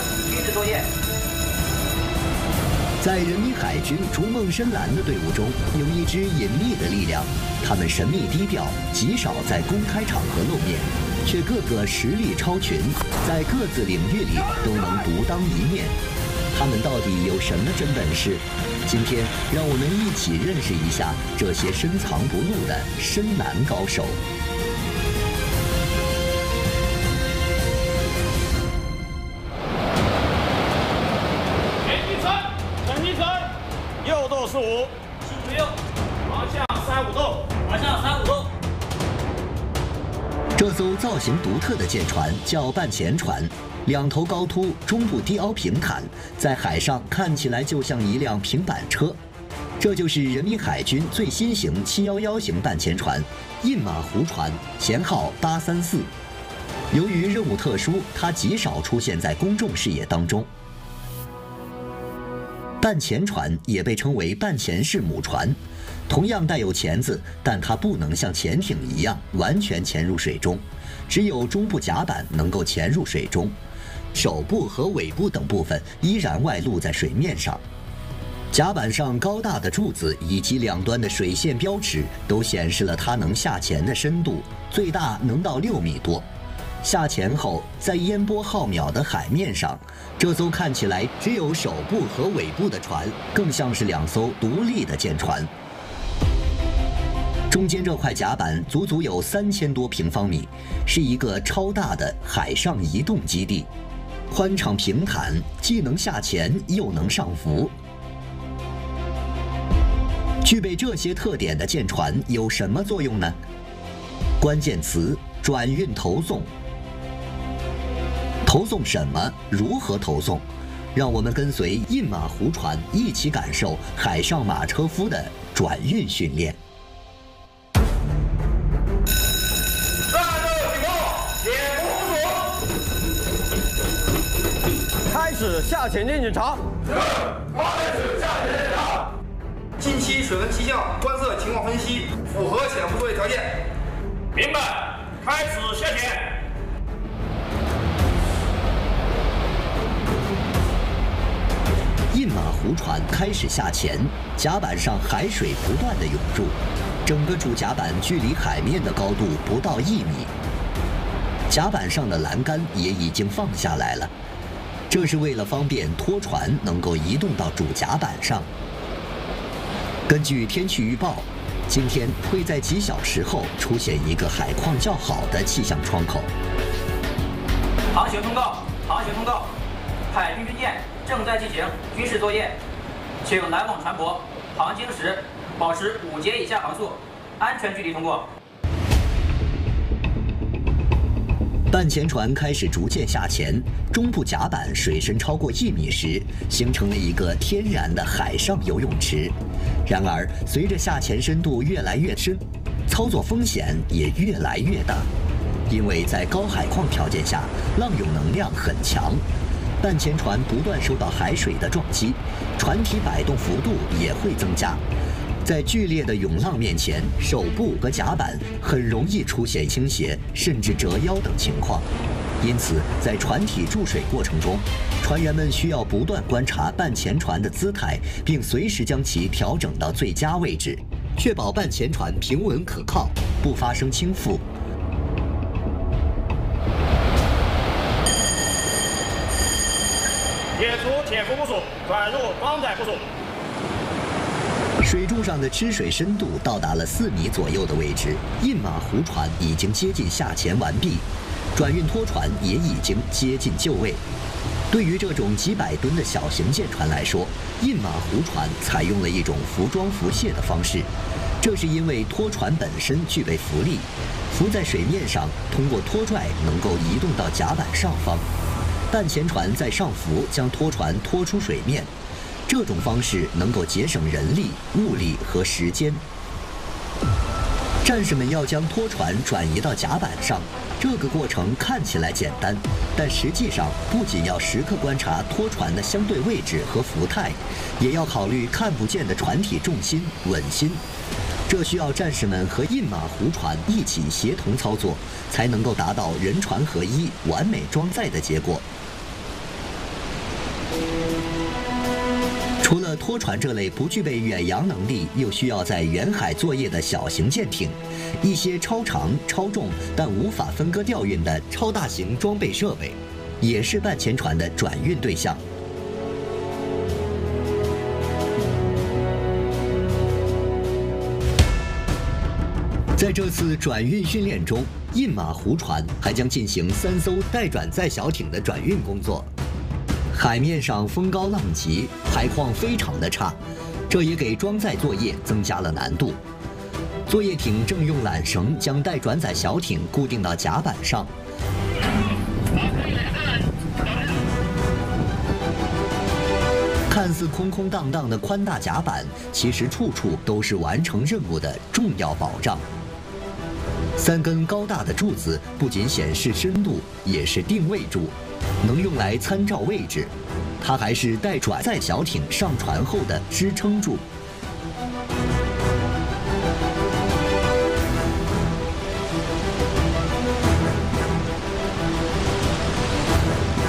行军事作业。在人民海军逐梦深蓝的队伍中，有一支隐秘的力量，他们神秘低调，极少在公开场合露面，却个个实力超群，在各自领域里都能独当一面。他们到底有什么真本事？今天，让我们一起认识一下这些深藏不露的深蓝高手。右舵四五，七十六，滑向三五度，方向三五度。这艘造型独特的舰船叫半潜船，两头高凸，中部低凹平坦，在海上看起来就像一辆平板车。这就是人民海军最新型711型半潜船“印马湖船”，舷号八三四。由于任务特殊，它极少出现在公众视野当中。半潜船也被称为半潜式母船，同样带有钳子，但它不能像潜艇一样完全潜入水中，只有中部甲板能够潜入水中，首部和尾部等部分依然外露在水面上。甲板上高大的柱子以及两端的水线标尺都显示了它能下潜的深度，最大能到六米多。下潜后，在烟波浩渺的海面上，这艘看起来只有首部和尾部的船，更像是两艘独立的舰船。中间这块甲板足足有三千多平方米，是一个超大的海上移动基地，宽敞平坦，既能下潜又能上浮。具备这些特点的舰船有什么作用呢？关键词：转运投送。投送什么？如何投送？让我们跟随印马湖船一起感受海上马车夫的转运训练。战斗警报，铁部部署，开始下潜进检查。开始下潜检查。近期水文气象观测情况分析，符合潜伏作业条件。明白，开始下潜。浮船开始下潜，甲板上海水不断的涌入，整个主甲板距离海面的高度不到一米。甲板上的栏杆也已经放下来了，这是为了方便拖船能够移动到主甲板上。根据天气预报，今天会在几小时后出现一个海况较好的气象窗口。航行通告，航行通告，海军军舰正在进行军事作业，请来往船舶航经时保持五节以下航速，安全距离通过。半潜船开始逐渐下潜，中部甲板水深超过一米时，形成了一个天然的海上游泳池。然而，随着下潜深度越来越深，操作风险也越来越大，因为在高海况条件下，浪涌能量很强，半潜船不断受到海水的撞击，船体摆动幅度也会增加。在剧烈的涌浪面前，手部和甲板很容易出现倾斜甚至折腰等情况。因此，在船体注水过程中，船员们需要不断观察半潜船的姿态，并随时将其调整到最佳位置，确保半潜船平稳可靠，不发生倾覆。解除潜伏部署，转入装载部署。水柱上的吃水深度到达了四米左右的位置，印马湖船已经接近下潜完毕，转运拖船也已经接近就位。对于这种几百吨的小型舰船来说，印马湖船采用了一种浮装浮卸的方式，这是因为拖船本身具备浮力，浮在水面上，通过拖拽能够移动到甲板上方，但前船在上浮将拖船拖出水面。这种方式能够节省人力、物力和时间。战士们要将拖船转移到甲板上，这个过程看起来简单，但实际上不仅要时刻观察拖船的相对位置和浮态，也要考虑看不见的船体重心、稳心。这需要战士们和印马湖船一起协同操作，才能够达到人船合一、完美装载的结果。除了拖船这类不具备远洋能力又需要在远海作业的小型舰艇，一些超长、超重但无法分割调运的超大型装备设备，也是半潜船的转运对象。在这次转运训练中，印马湖船还将进行三艘待转载小艇的转运工作。海面上风高浪急，海况非常的差，这也给装载作业增加了难度。作业艇正用缆绳将待转载小艇固定到甲板上。看似空空荡荡的宽大甲板，其实处处都是完成任务的重要保障。三根高大的柱子不仅显示深度，也是定位柱，能用来参照位置。它还是待转载小艇上船后的支撑柱。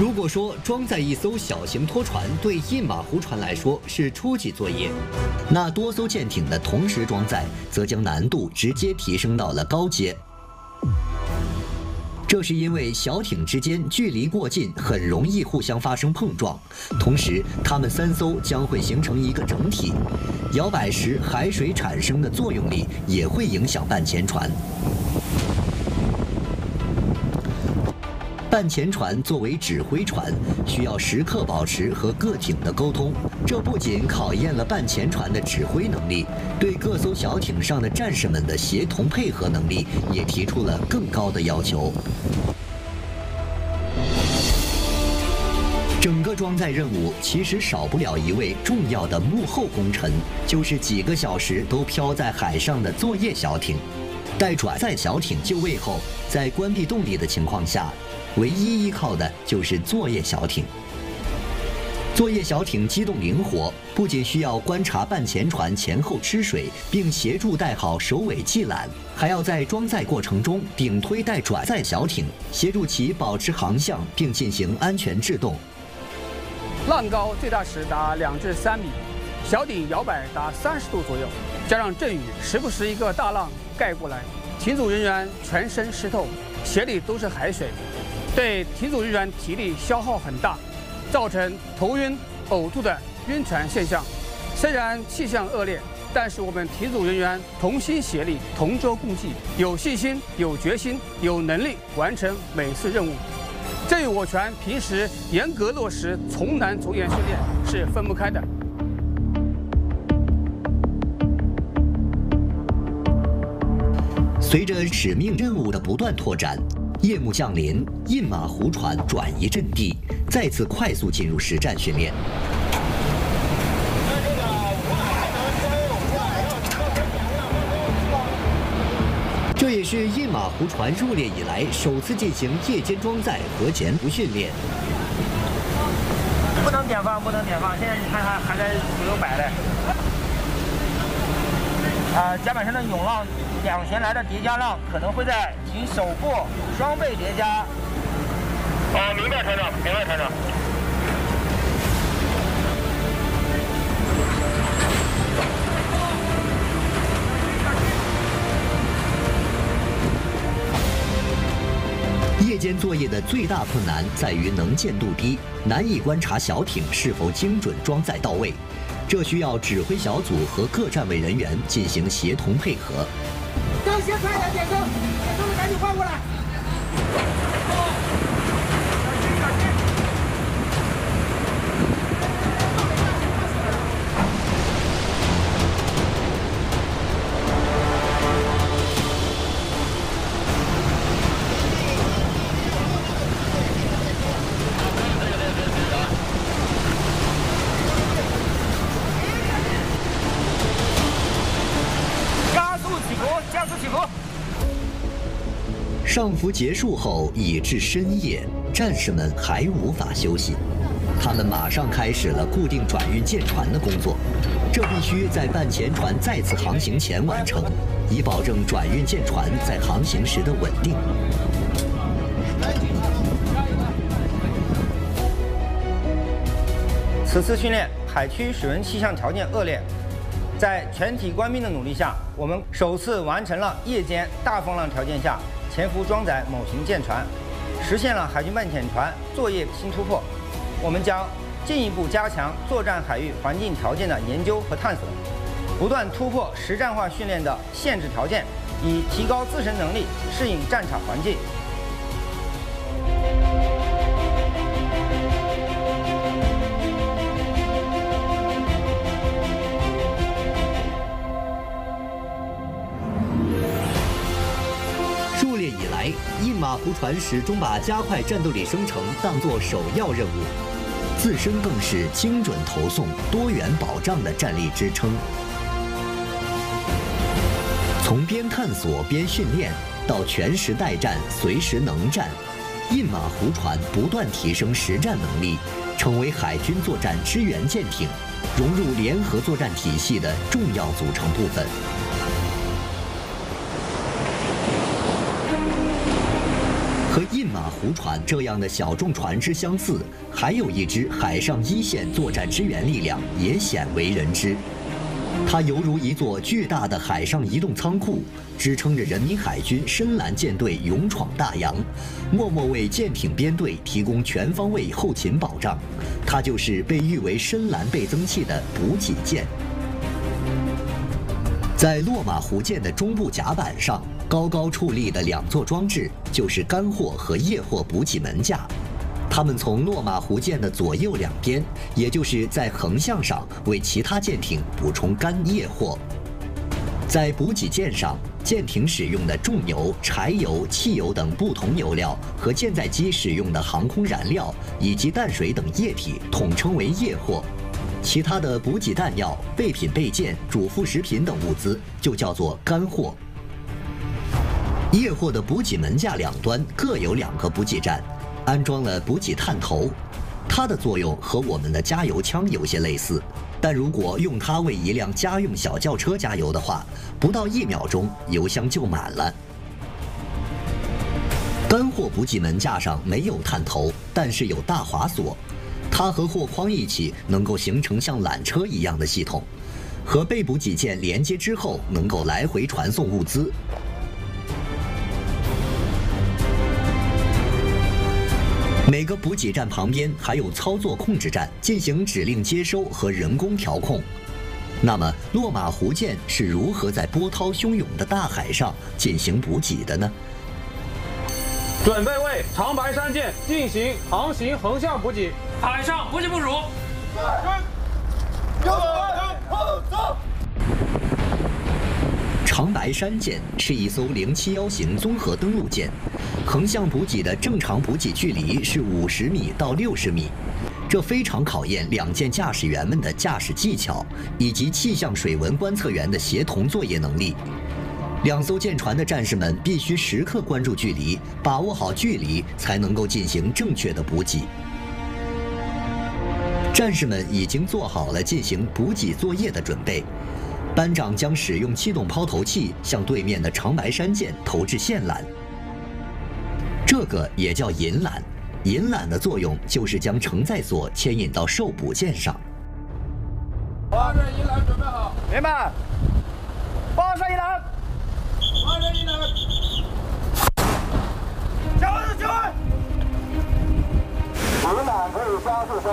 如果说装载一艘小型拖船对印马湖船来说是初级作业，那多艘舰艇的同时装载则将难度直接提升到了高阶。这是因为小艇之间距离过近，很容易互相发生碰撞，同时它们三艘将会形成一个整体，摇摆时海水产生的作用力也会影响半潜船。半潜船作为指挥船，需要时刻保持和各艇的沟通。这不仅考验了半潜船的指挥能力，对各艘小艇上的战士们的协同配合能力也提出了更高的要求。整个装载任务其实少不了一位重要的幕后功臣，就是几个小时都漂在海上的作业小艇。待转载小艇就位后，在关闭动力的情况下。唯一依靠的就是作业小艇。作业小艇机动灵活，不仅需要观察半潜船前后吃水，并协助带好首尾系缆，还要在装载过程中顶推带转载小艇，协助其保持航向并进行安全制动。浪高最大时达两至三米，小艇摇摆达三十度左右，加上阵雨，时不时一个大浪盖过来，艇组人员全身湿透，鞋里都是海水。对艇组人员体力消耗很大，造成头晕、呕吐的晕船现象。虽然气象恶劣，但是我们艇组人员同心协力、同舟共济，有信心、有决心、有能力完成每次任务。这与我船平时严格落实从难从严训练是分不开的。随着使命任务的不断拓展。夜幕降临，印马湖船转移阵地，再次快速进入实战训练。这也是印马湖船入列以来首次进行夜间装载和潜伏训练。不能点放，不能点放，现在你看看还在左右摆嘞。啊，甲板上的涌浪。两前来的叠加浪可能会在其首部双倍叠加。啊，明白，船长，明白，船长。夜间作业的最大困难在于能见度低，难以观察小艇是否精准装载到位，这需要指挥小组和各站位人员进行协同配合。先快点点灯，上浮结束后已至深夜，战士们还无法休息，他们马上开始了固定转运舰船的工作。这必须在半潜船再次航行前完成，以保证转运舰船在航行时的稳定。此次训练。海区水文气象条件恶劣，在全体官兵的努力下，我们首次完成了夜间大风浪条件下潜伏装载某型舰船，实现了海军半潜船作业新突破。我们将进一步加强作战海域环境条件的研究和探索，不断突破实战化训练的限制条件，以提高自身能力，适应战场环境。印马湖船始终把加快战斗力生成当作首要任务，自身更是精准投送、多元保障的战力支撑。从边探索边训练到全时待战、随时能战，印马湖船不断提升实战能力，成为海军作战支援舰艇，融入联合作战体系的重要组成部分。湖船这样的小众船只相似，还有一支海上一线作战支援力量也鲜为人知。它犹如一座巨大的海上移动仓库，支撑着人民海军深蓝舰队勇闯大洋，默默为舰艇编队提供全方位后勤保障。它就是被誉为“深蓝倍增器”的补给舰。在落马湖舰的中部甲板上，高高矗立的两座装置就是干货和液货补给门架。它们从诺马湖舰的左右两边，也就是在横向上为其他舰艇补充干液货。在补给舰上，舰艇使用的重油、柴油、汽油等不同油料和舰载机使用的航空燃料以及淡水等液体统称为液货。其他的补给弹药、备品备件、主副食品等物资就叫做干货。液货的补给门架两端各有两个补给站，安装了补给探头，它的作用和我们的加油枪有些类似，但如果用它为一辆家用小轿车加油的话，不到一秒钟油箱就满了。干货补给门架上没有探头，但是有大滑索。它和货筐一起能够形成像缆车一样的系统，和被补给舰连接之后，能够来回传送物资。每个补给站旁边还有操作控制站，进行指令接收和人工调控。那么，落马湖舰是如何在波涛汹涌的大海上进行补给的呢？准备为长白山舰进行航行横向补给。海上补给部署。长白山舰是一艘零七幺型综合登陆舰，横向补给的正常补给距离是五十米到六十米，这非常考验两舰驾驶员们的驾驶技巧以及气象水文观测员的协同作业能力。两艘舰船的战士们必须时刻关注距离，把握好距离，才能够进行正确的补给。战士们已经做好了进行补给作业的准备。班长将使用气动抛投器向对面的长白山舰投掷线缆，这个也叫引缆。引缆的作用就是将承载索牵引到受捕舰上。划船引缆准备好，明白。划船引缆，划船引缆，加油加油！引缆可以加速升。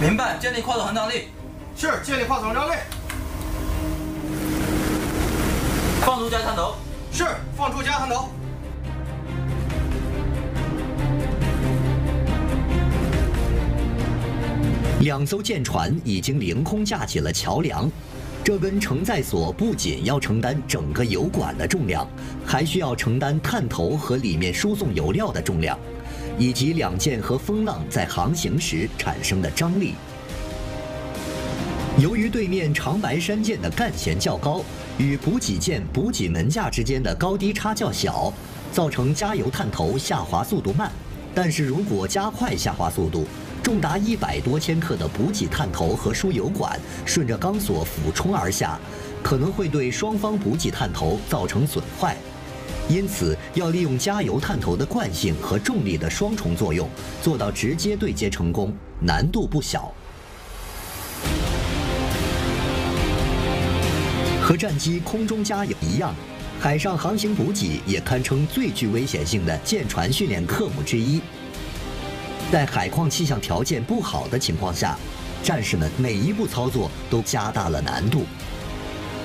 明白，建立跨走横张力。是，建立跨总张力。放出加探头。是，放出加探头。两艘舰船已经凌空架起了桥梁，这根承载索不仅要承担整个油管的重量，还需要承担探头和里面输送油料的重量，以及两舰和风浪在航行时产生的张力。由于对面长白山舰的干舷较高，与补给舰补给门架之间的高低差较小，造成加油探头下滑速度慢。但是如果加快下滑速度，重达一百多千克的补给探头和输油管顺着钢索俯冲而下，可能会对双方补给探头造成损坏。因此要利用加油探头的惯性和重力的双重作用，做到直接对接成功，难度不小。和战机空中加油一样，海上航行补给也堪称最具危险性的舰船训练科目之一。在海况气象条件不好的情况下，战士们每一步操作都加大了难度。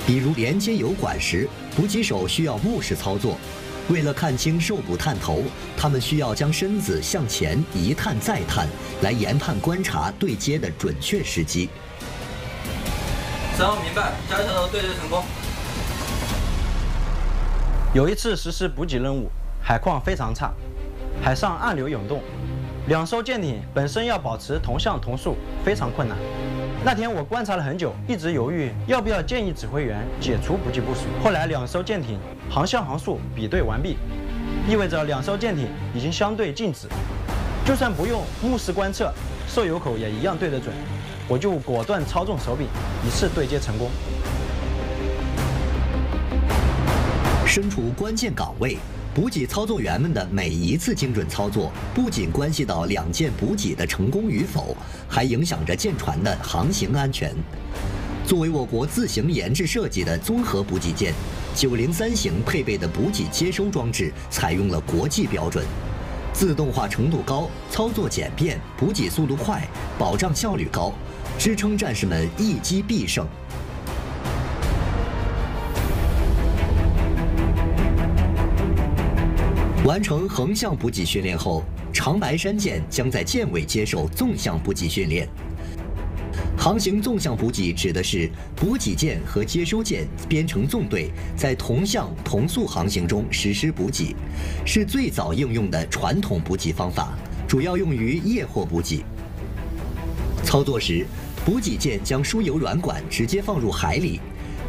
比如连接油管时，补给手需要目视操作，为了看清受捕探头，他们需要将身子向前一探再探，来研判观察对接的准确时机。三号明白，加油对接成功。有一次实施补给任务，海况非常差，海上暗流涌动，两艘舰艇本身要保持同向同速非常困难。那天我观察了很久，一直犹豫要不要建议指挥员解除补给部署。后来两艘舰艇航向航速比对完毕，意味着两艘舰艇已经相对静止，就算不用目视观测，受油口也一样对得准。我就果断操纵手柄，一次对接成功。身处关键岗位，补给操作员们的每一次精准操作，不仅关系到两舰补给的成功与否，还影响着舰船的航行安全。作为我国自行研制设计的综合补给舰，九零三型配备的补给接收装置采用了国际标准。自动化程度高，操作简便，补给速度快，保障效率高，支撑战士们一击必胜。完成横向补给训练后，长白山舰将在舰尾接受纵向补给训练。航行纵向补给指的是补给舰和接收舰编成纵队，在同向同速航行中实施补给，是最早应用的传统补给方法，主要用于夜货补给。操作时，补给舰将输油软管直接放入海里，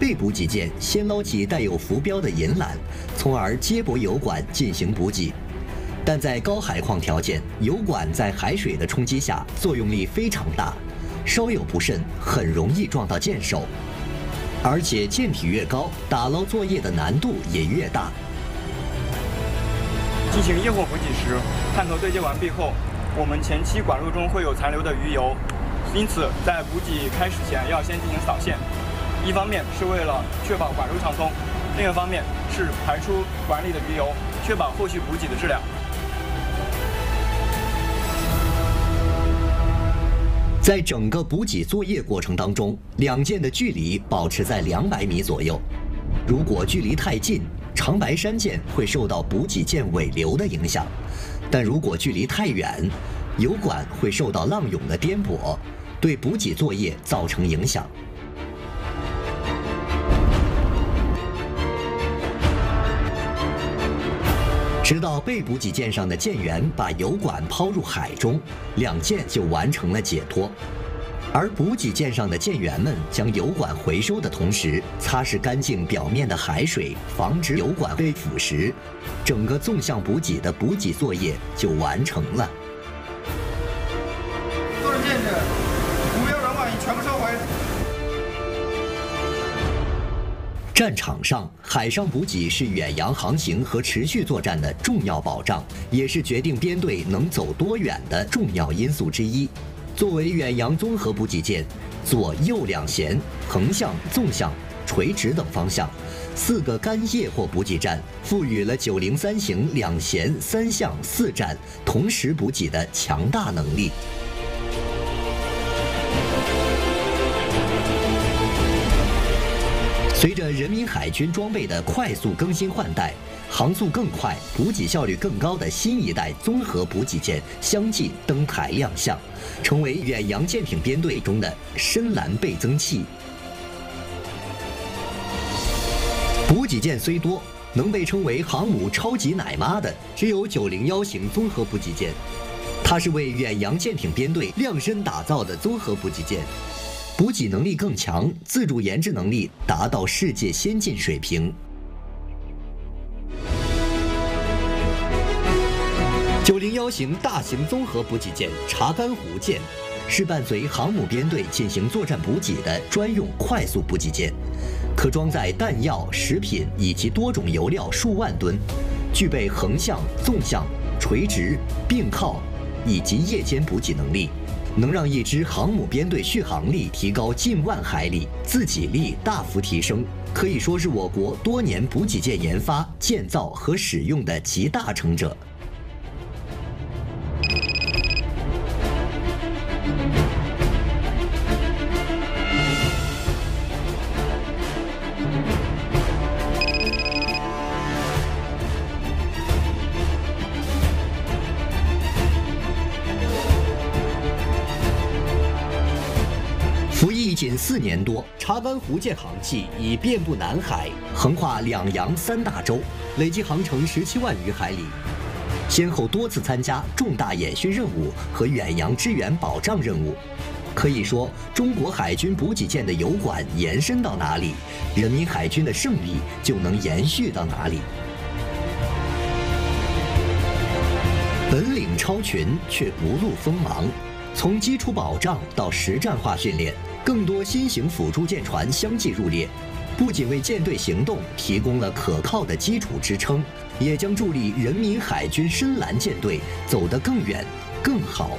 被补给舰先捞起带有浮标的银缆，从而接驳油管进行补给。但在高海况条件，油管在海水的冲击下作用力非常大。稍有不慎，很容易撞到舰首，而且舰体越高，打捞作业的难度也越大。进行液货补给时，探头对接完毕后，我们前期管路中会有残留的鱼油，因此在补给开始前要先进行扫线。一方面是为了确保管路畅通，另一方面是排出管里的余油，确保后续补给的质量。在整个补给作业过程当中，两舰的距离保持在两百米左右。如果距离太近，长白山舰会受到补给舰尾流的影响；但如果距离太远，油管会受到浪涌的颠簸，对补给作业造成影响。直到被补给舰上的舰员把油管抛入海中，两舰就完成了解脱。而补给舰上的舰员们将油管回收的同时，擦拭干净表面的海水，防止油管被腐蚀，整个纵向补给的补给作业就完成了。作战建制，战场上，海上补给是远洋航行和持续作战的重要保障，也是决定编队能走多远的重要因素之一。作为远洋综合补给舰，左右两舷、横向、纵向、垂直等方向，四个干夜货补给站，赋予了九零三型两舷、三向、四站同时补给的强大能力。人民海军装备的快速更新换代，航速更快、补给效率更高的新一代综合补给舰相继登台亮相，成为远洋舰艇编队中的深蓝倍增器。补给舰虽多，能被称为航母超级奶妈的只有九零幺型综合补给舰，它是为远洋舰艇编队量身打造的综合补给舰。补给能力更强，自主研制能力达到世界先进水平。九零幺型大型综合补给舰查干湖舰，是伴随航母编队进行作战补给的专用快速补给舰，可装载弹药、食品以及多种油料数万吨，具备横向、纵向、垂直、并靠以及夜间补给能力，能让一支航母编队续航力提高近万海里，自给力大幅提升，可以说是我国多年补给舰研发、建造和使用的集大成者。湾，湖舰航器已遍布南海，横跨两洋三大洲，累计航程十七万余海里，先后多次参加重大演训任务和远洋支援保障任务。可以说，中国海军补给舰的油管延伸到哪里，人民海军的胜利就能延续到哪里。本领超群，却不露锋芒。从基础保障到实战化训练，更多新型辅助舰船相继入列，不仅为舰队行动提供了可靠的基础支撑，也将助力人民海军深蓝舰队走得更远、更好。